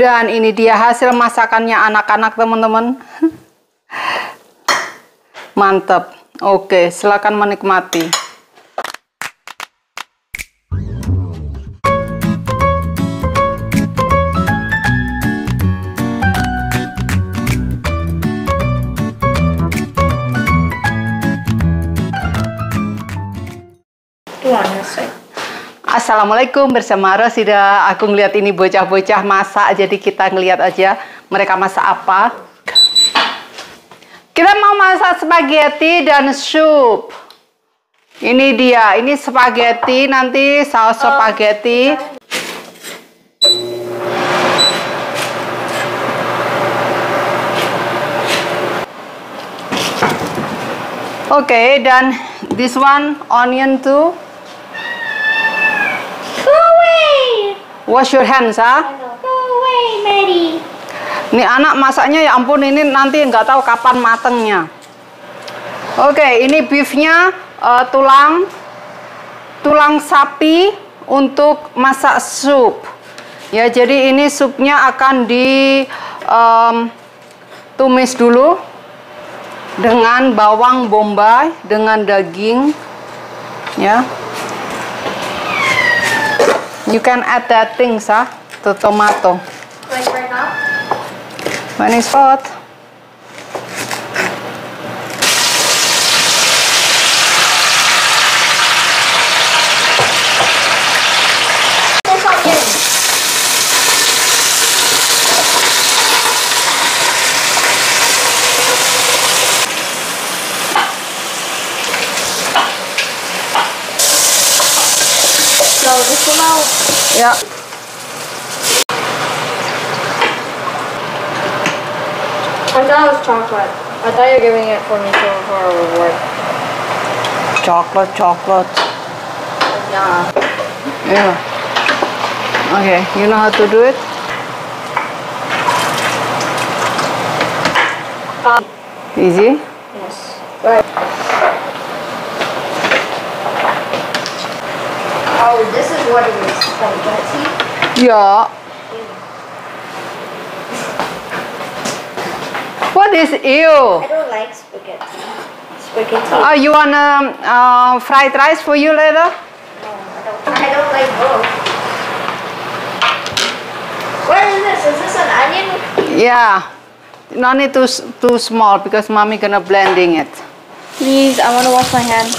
Dan ini dia hasil masakannya anak-anak teman-teman. Mantap. Oke, silakan menikmati. Assalamualaikum bersama Rosida. Aku ngeliat ini bocah-bocah masak, jadi kita ngeliat aja mereka masak apa. Kita mau masak spaghetti dan sup. Ini dia, ini spaghetti nanti saus spaghetti. Oke, okay, dan this one onion too. Go away! Wash your hands, ah. Go away, Mary. Ini anak masaknya ya ampun ini nanti nggak tahu kapan matengnya. Oke, ini beefnya uh, tulang tulang sapi untuk masak sup. Ya, jadi ini supnya akan di um, tumis dulu dengan bawang bombay dengan daging ya. You can add that things ah to tomato. Like right now? When it's hot. This onion. So this will out. Ya. Thought was chocolate. I thought you were giving it for me for, for a reward. Chocolate, chocolate. Yeah. Yeah. Okay, you know how to do it? Um, Easy? yes. Right. Oh, this is what it is. Spaghetti. Yeah. What is ew? I don't like spaghetti. Spaghetti. Oh, you want um, uh, fried rice for you later? No, I don't. I don't like both. What is this? Is this an onion? Yeah. No need too, too small because mommy gonna blending it. Please, I want to wash my hands.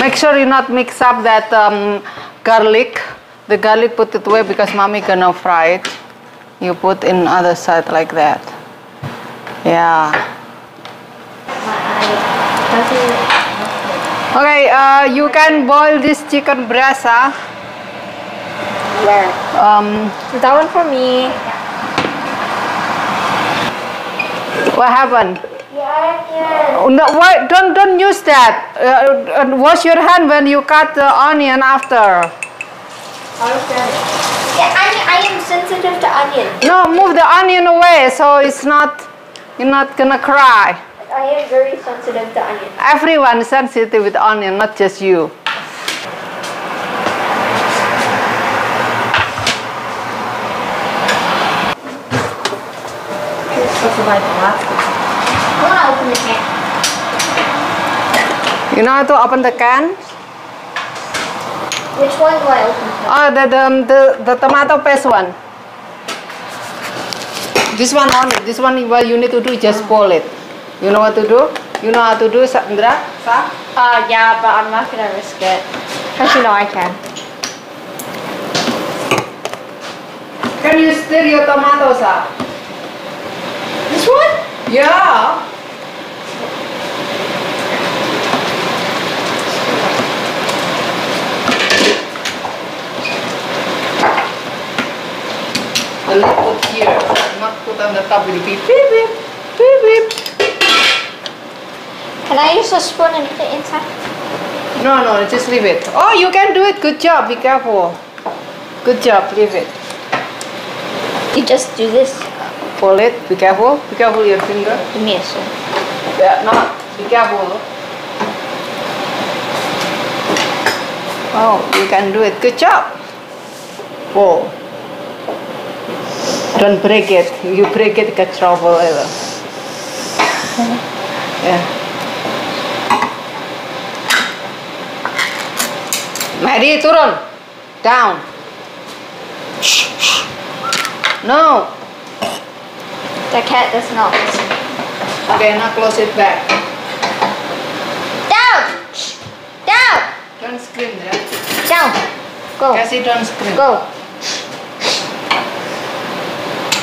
Make sure you not mix up that um, garlic. The garlic put it away because mommy gonna fry it. You put in other side like that. Yeah. My eye. That's Okay, uh, you can boil this chicken breast, huh? Where? Um, that one for me? what happened? Yeah, No, why, don't don't use that. Uh, uh, wash your hand when you cut the onion after. Understand. Yeah, I, I am sensitive to onion. No, move the onion away so it's not. You're not gonna cry. I am very sensitive to onion. Everyone is sensitive with onion, not just you. I want to open the can. You know how to open the can? Which one do I open? first? Oh, the the the, the tomato paste one. This one only. This one, what you need to do, just boil it. You know what to do? You know how to do, Sandra? Sa? Uh, yeah, but I'm not gonna risk it. Cause you know I can. Can you stir your tomatoes up? This one? Yeah. Put here, not put on the top. It will be beep beep, beep beep. Can I use a spoon and put it inside? No, no, just leave it. Oh, you can do it. Good job. Be careful. Good job. Leave it. You just do this. Pull it. Be careful. Be careful your finger. Give me a spoon. Yeah, no. Be careful. Oh, you can do it. Good job. full. Don't break it. You break it, get trouble later. Yeah. Mary, turun. Down. No. The cat does not. Okay, now close it back. Down! Down! Don't scream there. Down! Go. Cassie, don't scream. Go.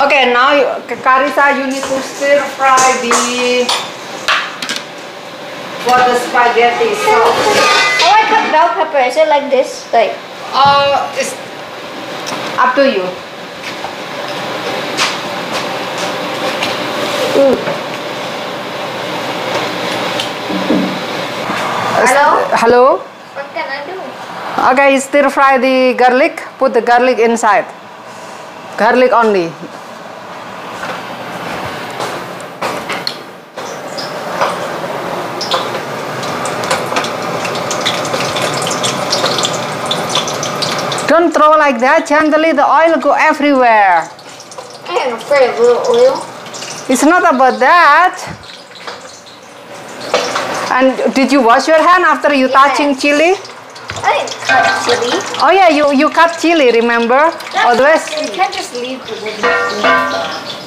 Okay, now you, you need to stir fry the for the spaghetti. How I cut bell pepper? Is it like this? Like, Uh, it's up to you. Hello? Hello. What can I do? Okay, stir fry the garlic. Put the garlic inside. Garlic only. Don't throw like that. Gently, the oil go everywhere. I am afraid of little oil. It's not about that. And did you wash your hand after you touching chili? I didn't cut chili. Oh yeah, you you cut chili. Remember? Otherwise, You can't just leave the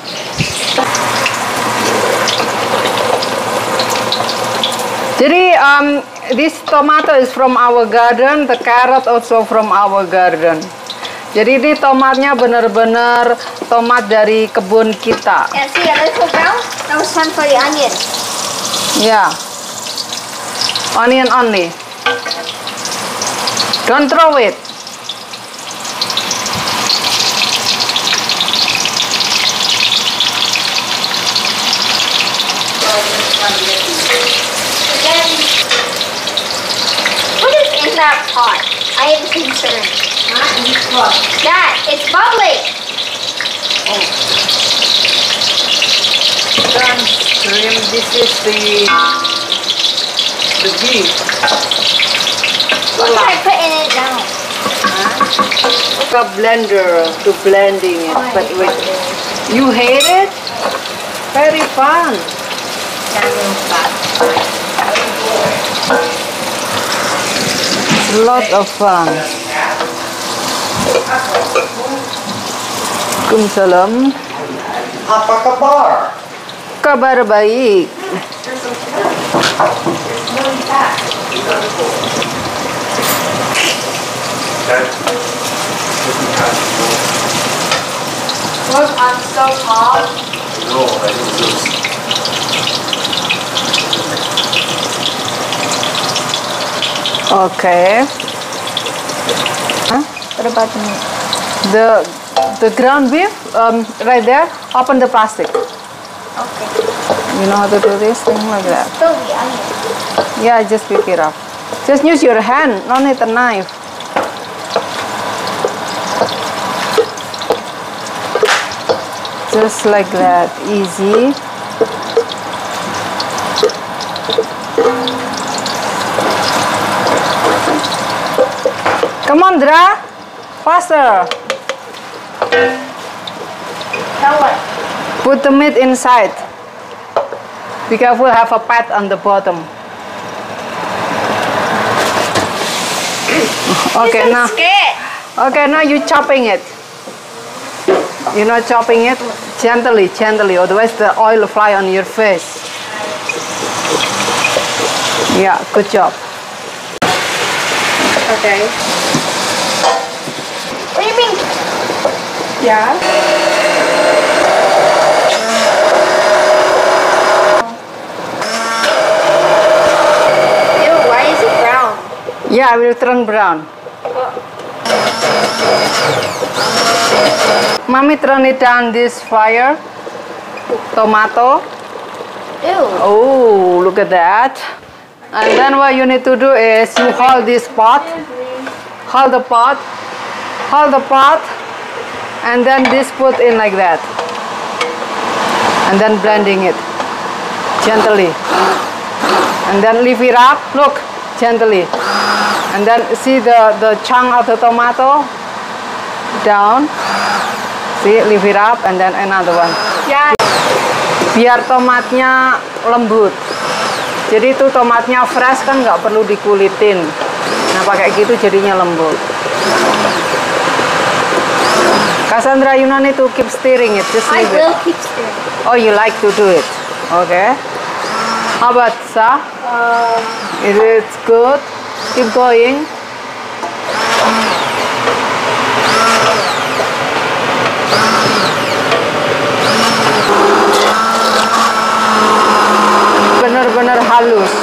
Jadi um, this tomato is from our garden, the carrot also from our garden. Jadi ini tomatnya benar-benar tomat dari kebun kita. And see a little brown? Now it's time for the onion. Ya. Onion only. Don't throw it. That pot? I am concerned. Not in this pot. Dad, it's bubbling. Don't scream. This is the the beef. What can I put in it now? A blender to blending oh, it, but wait. You hate it? Very fun. Lot of fun. Kumsalam. Apa kabar? Kabar baik. Look, I'm so tall. No, I don't Okay. Huh? What about the? The the ground beef um, right there. Open the plastic. Okay. You know how to do this thing like that. The onion. Yeah, just pick it up. Just use your hand, not need a knife. Just like that, easy. Come on, Dra. Faster. Now what? Put the meat inside. Be careful, have a pat on the bottom. Okay, now. scared. Okay, now you chopping it. You're not chopping it gently, gently, otherwise the oil will fly on your face. Yeah, good job. Okay. What do you mean? Yeah. Ew, why is it brown? Yeah, I will turn brown. Mommy turn it down this fire. Tomato. Ew. Oh, look at that. And then what you need to do is you hold this pot, hold the pot, hold the pot, and then this put in like that. And then blending it gently. And then leave it up, look, gently. And then see the, the chunk of the tomato? down. See, lift it up and then another one. Yeah. Biar tomatnya lembut. Jadi itu tomatnya fresh kan nggak perlu dikulitin. Nah pakai gitu jadinya lembut. Cassandra, you don't need to keep stirring it. Just I leave it. will keep stirring. Oh, you like to do it. Okay. How about Sa? Um, Is it good? Keep going. Benar-benar halus.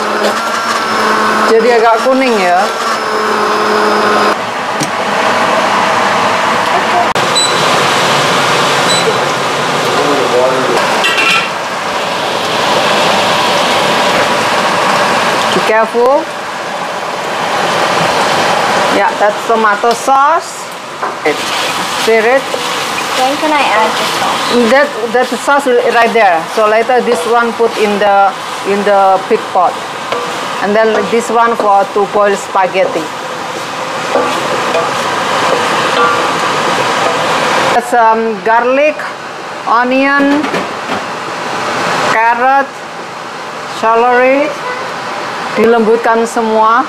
Jadi agak kuning ya. Be careful. Yeah, that's tomato sauce. Stir it. when can I add the sauce? That that sauce right there. So later this one put in the in the pig pot, and then this one for to boil spaghetti. That's um, garlic, onion, carrot, celery. Dilembutkan semua.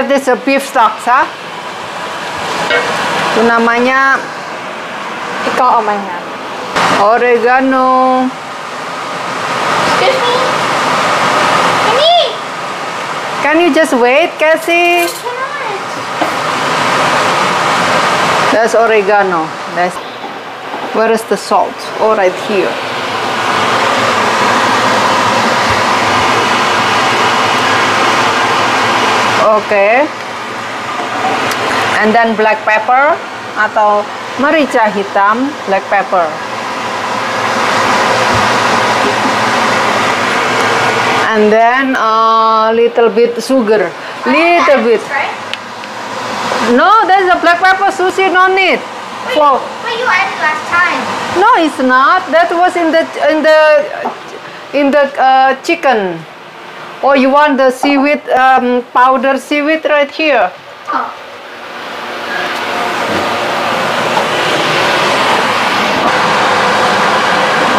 That is a uh, beef stock, ha? Itu namanya on my oregano. Excuse me. Honey, Can you just wait, Cassie? That's oregano. That's where is the salt? Oh, right here. Okay. And then black pepper atau merica hitam, black pepper. And then a little bit sugar, little bit. No, there's a black pepper sushi, no need. For But you added last time. no, it's not. That was in the in the in the uh, chicken. Or you want the seaweed um, powder seaweed right here? Oh.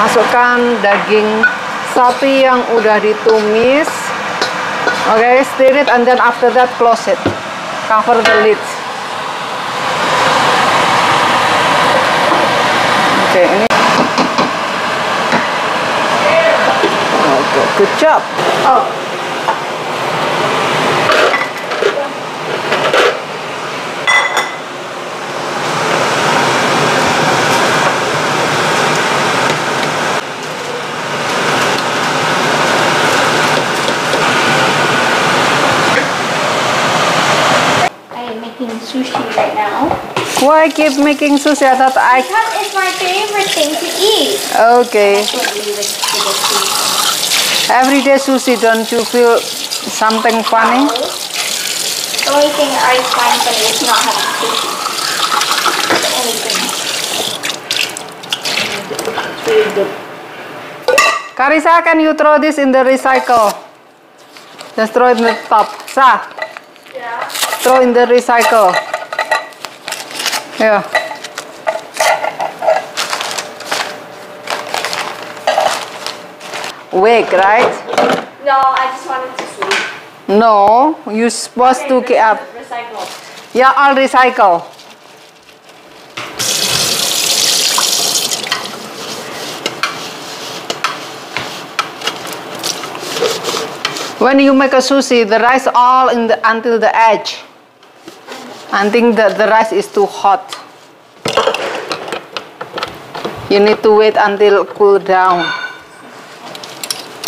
Masukkan daging sapi yang udah ditumis. Okay, stir it and then after that close it. Cover the lid. Okay, ini. Okay, good job. Oh. Why keep making sushi? I thought I. Because it's my favorite thing to eat. Okay. To the sushi. Don't you feel something funny? The only thing I find funny is not having sushi. Carissa, can you throw this in the recycle? Just throw it in the top. Sa, Yeah. throw in the recycle. Yeah. Wake, right? No, I just wanted to sleep. No, you're supposed to get up. Recycle. Yeah, I'll recycle. When you make a sushi, the rice all in the until the edge. I think that the rice is too hot you need to wait until cool down.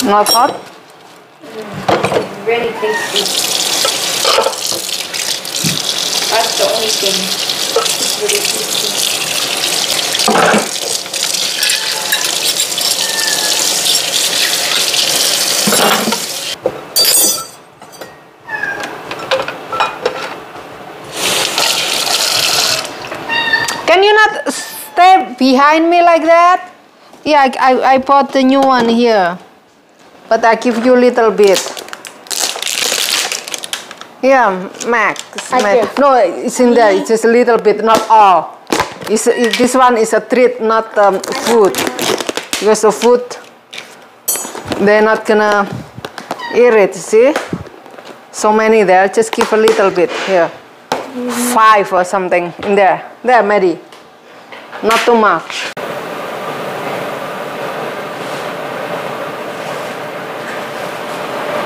Not hot? Mm, really tasty. That's the only thing. Really tasty. Can you not stay behind me like that? Yeah, I, I, I bought the new one here. But I give you a little bit. Yeah, Max. give. No, it's in there. It's just a little bit, not all. It's, it, this one is a treat, not um, food. Because the food, they're not gonna eat it, see? So many there, just give a little bit here. Five or something in there. There, Maddie. Not too much.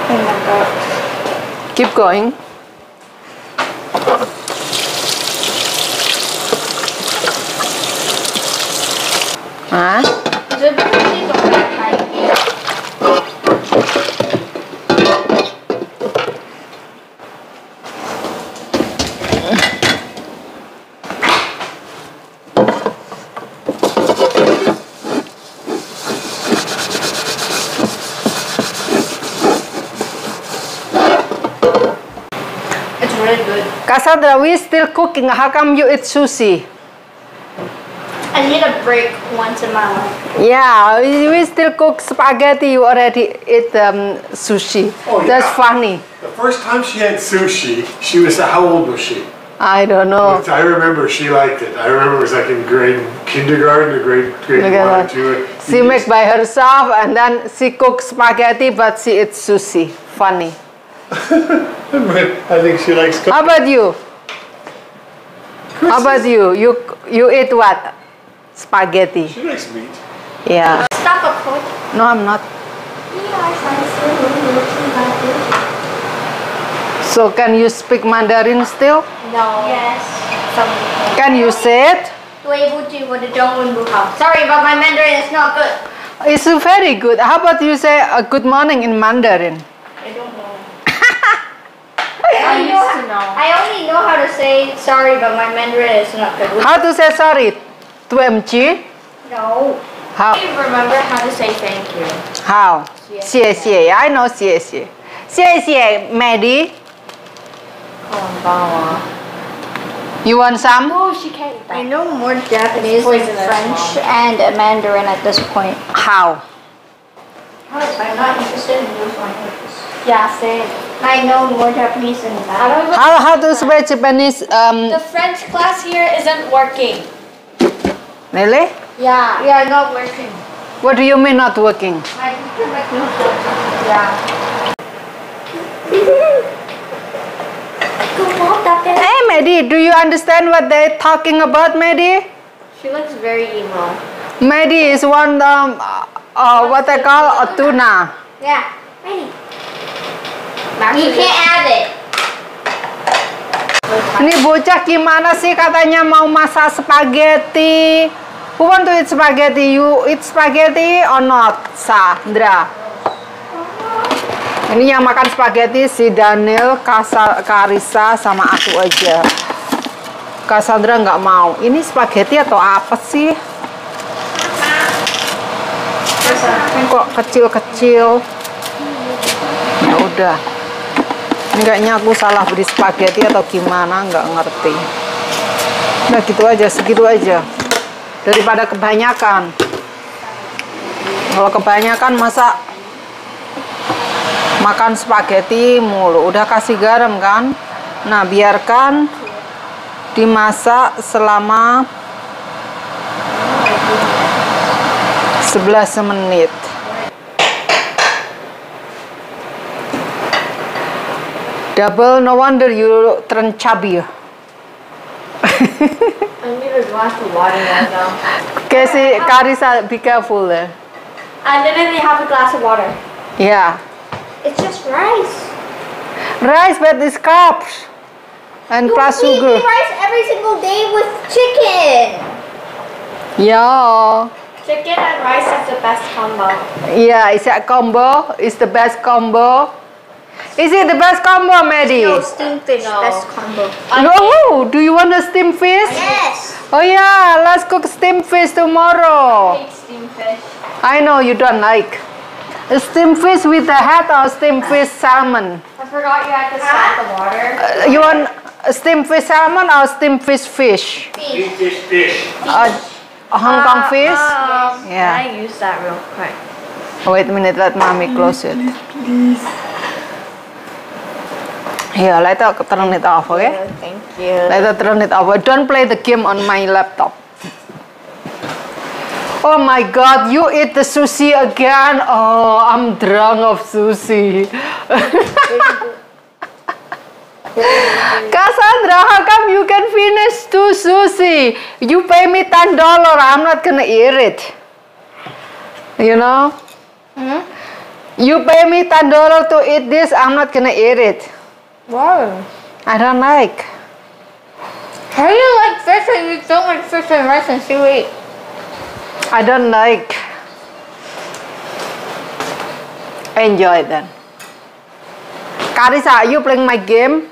Oh. Keep going. Hả? The things are like It's really good. Cassandra, we still cooking. How come you eat sushi? I need a break once in my life. Yeah, we, we still cook spaghetti. You already eat um, sushi. Oh, That's yeah. funny. The first time she had sushi, she was how old was she? I don't know. I remember she liked it. I remember it was like in grade kindergarten or grade grade Look at one or that. two. She makes by herself and then she cooks spaghetti, but she eats sushi. Funny. I think she likes. How about you? Christmas. How about you? You you eat what? Spaghetti. She likes meat. Yeah. Stop a food. No, I'm not. So can you speak Mandarin still? No. Yes. Can you say it? Sorry, but my Mandarin is not good. It's very good. How about you say a good morning in Mandarin? I used how, to know. I only know how to say sorry, but my Mandarin is not good. How to say sorry? To MG? No. How? do you remember how to say thank you. How? 谢谢. I know 谢谢. xie. Xie xie, Maddie. You want some? Oh, she can't. I know more Japanese than French mom. and Mandarin at this point. How? I'm not interested in those languages. Yeah, same. I know more Japanese than that. How, how to speak Japanese? Um, The French class here isn't working. really? Yeah. We are not working. What do you mean not working? My teacher like no Yeah. Hey, Maddie, do you understand what they're talking about, Maddie? She looks very emo. Maddie is one, um, uh, uh, what I call a tuna. Yeah. Ready. You can't have it. Ini bocah gimana sih katanya mau masak spaghetti? Who want to eat spaghetti? You eat spaghetti or not, Sandra? Ini yang makan spaghetti si Daniel, Kasa, Karisa, sama aku aja. Cassandra nggak mau. Ini spaghetti atau apa sih? Kok kecil-kecil? Ya udah. Ini kayaknya aku salah beli spaghetti atau gimana, nggak ngerti. Udah gitu aja, segitu aja. Daripada kebanyakan. Kalau kebanyakan masa makan spaghetti mulu. Udah kasih garam kan? Nah, biarkan dimasak selama 11 menit. Double, no wonder you turn chubby. I need a glass of water now. Casey, Carissa, be careful there. I literally have a glass of water. Yeah. It's just rice. Rice, but it's carbs. And plus we sugar. eat rice every single day with chicken. Yeah. Chicken and rice is the best combo. Yeah, is that combo? Is the best combo? Is it the best combo, Maddie? No, steamed fish. No. Best combo. No, do you want a steamed fish? Yes. Oh yeah, let's cook steamed fish tomorrow. Big steamed fish. I know you don't like. A steamed fish with a head or steamed fish salmon? I forgot you had to salt the water. Uh, you want steam fish salmon or steam fish fish? Fish, fish, fish. Uh, Hong Kong fish? Um, Yeah. Can I use that real quick? Wait a minute, let mommy close it. Here, later turn it off, okay? Thank you. Later turn it off. Don't play the game on my laptop. Oh my god, you eat the sushi again? Oh, I'm drunk of sushi. Cassandra, how come you can finish two sushi? You pay me ten dollar. I'm not gonna eat it. You know? You pay me ten dollar to eat this. I'm not gonna eat it. Why? I don't like. How do you like fish and you don't like fish and rice and seaweed? I don't like. Enjoy then. Carissa, are you playing my game?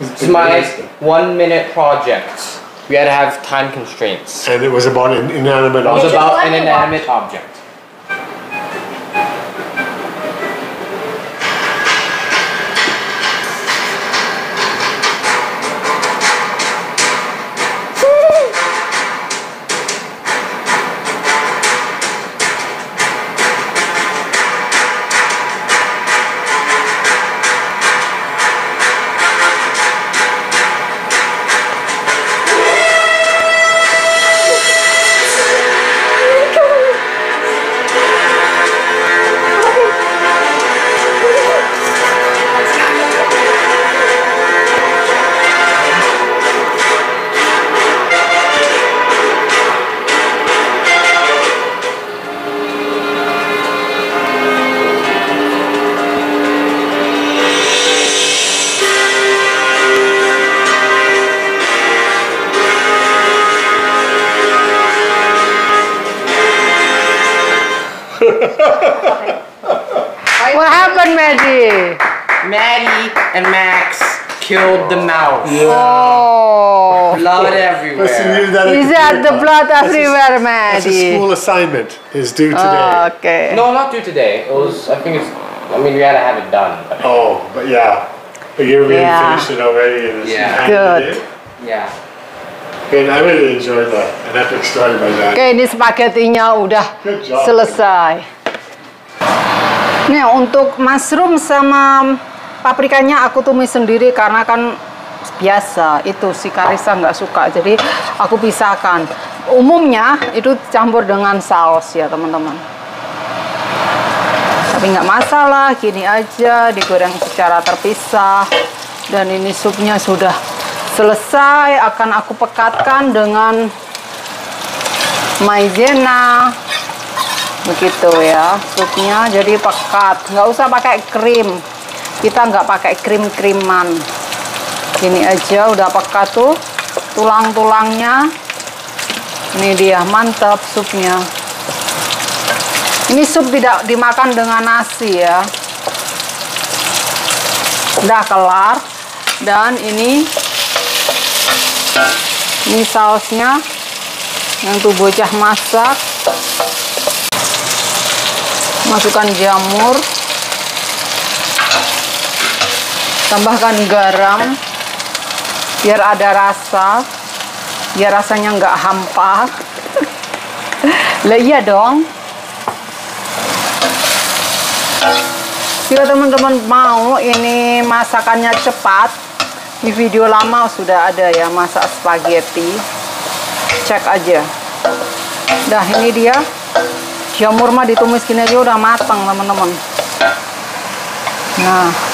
It's my one minute project. We had to have time constraints. And it was about an inanimate object. It was about an inanimate object. Killed the mouse. Oh, Blood Listen, everywhere. use that is as a that the computer blood class. everywhere, That's a Maddie? school assignment. Is due oh, today. Oh, okay. No, not due today. It was. I think it's. I mean, we had to have it done. But Oh, but yeah. But you're really Yeah. finished it already and it's Yeah. Good. Eh? yeah. And I really enjoyed that. An epic story by that. Oke, ini spaghettinya udah Good job. selesai. Nih untuk mushroom sama paprikanya aku tumis sendiri karena kan biasa itu si Karisa nggak suka jadi aku pisahkan. Umumnya itu campur dengan saus ya teman-teman. Tapi nggak masalah, gini aja digoreng secara terpisah. Dan ini supnya sudah selesai, akan aku pekatkan dengan maizena begitu ya supnya jadi pekat nggak usah pakai krim kita nggak pakai krim kriman gini aja udah pekat tuh tulang tulangnya ini dia mantap supnya. Ini sup tidak dimakan dengan nasi ya. Udah kelar. Dan ini ini sausnya yang tuh bocah masak. Masukkan jamur tambahkan garam biar ada rasa. Biar rasanya nggak hampa. Lah iya dong. Jika teman-teman mau ini masakannya cepat. Di video lama sudah ada ya masak spaghetti. Cek aja. Dah ini dia. Jamur mah ditumis gini aja udah matang teman-teman. Nah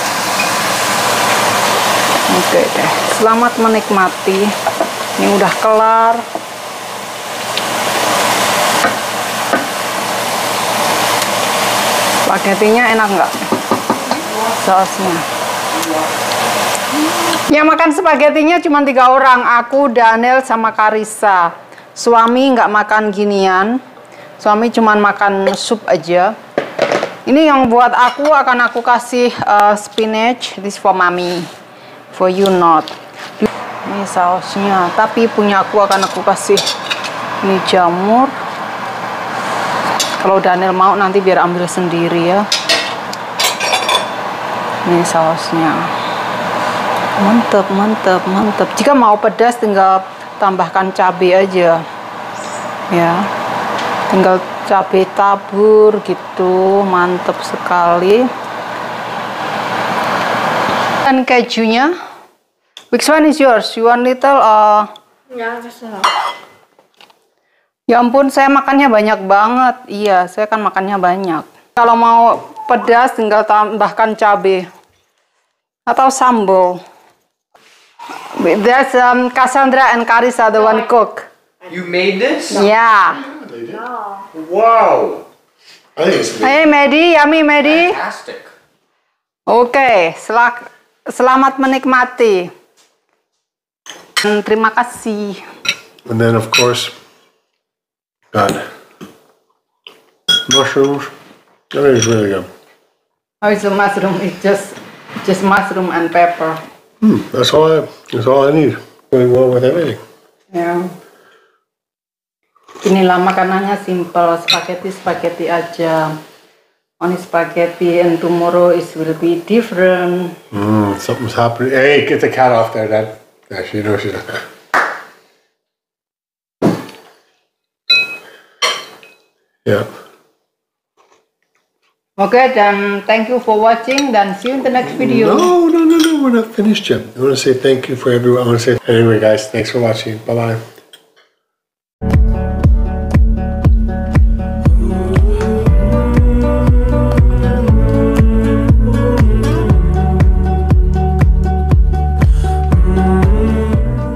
oke deh selamat menikmati. Ini udah kelar. Spagettinya enak nggak? Sausnya. Yang makan spagettinya cuma tiga orang aku Daniel sama Karissa. Suami nggak makan ginian. Suami cuma makan sup aja. Ini yang buat aku akan aku kasih uh, spinach. This for mommy for you not ini sausnya tapi punya aku akan aku kasih ini jamur kalau Daniel mau nanti biar ambil sendiri ya ini sausnya Mantep, mantep, mantep. Jika mau pedas tinggal tambahkan cabai aja. Ya. Tinggal cabai tabur gitu. Mantep sekali. Dan kejunya. Which one is yours? You want little or Yeah, just enough. Ya ampun, saya makannya banyak banget. Iya, saya kan makannya banyak. Kalau mau pedas, tinggal tambahkan cabai atau sambal. There's um, Cassandra and Carissa, the one cook. You made this? Yeah. Did. Wow. I think it's Hey Medi, yummy Medi. Fantastic. Oke, selak- selamat menikmati. Hmm, Terima kasih. And then, of course, got mushrooms. I think it's really good. Oh, it's a mushroom. It's just just mushroom and pepper. Hmm, that's all I. That's all I need. Going well with everything. Ya. Inilah makanannya simple, spaghetti spaghetti aja. Only spaghetti and tomorrow it will be different. Hmm, something's happening. Hey, get the cat off there, Dad. Yeah, she knows she's. yeah. Okay, then thank you for watching. Then see you in the next video. No, no, no, no. We're not finished yet. I want to say thank you for everyone. I want to say anyway, guys. Thanks for watching. Bye bye.